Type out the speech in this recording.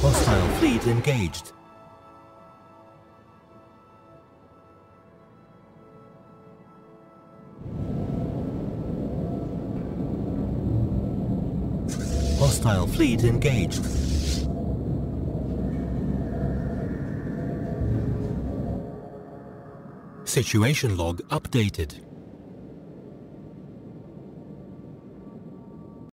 Hostile fleet engaged. Hostile fleet engaged. Situation log updated.